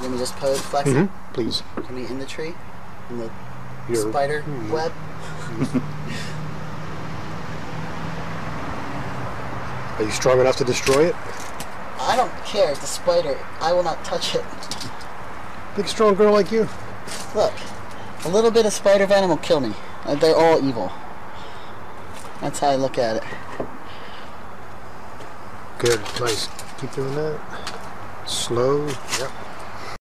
Let me just pose, flex Mm-hmm. Please. Can we in the tree? In the Your- spider Hmm. web? Are you strong enough to destroy it? I don't care. It's a spider. I will not touch it. Big strong girl like you. Look, a little bit of spider venom will kill me. Uh, they're all evil. That's how I look at it. Good. Nice. Keep doing that. Slow. Yep.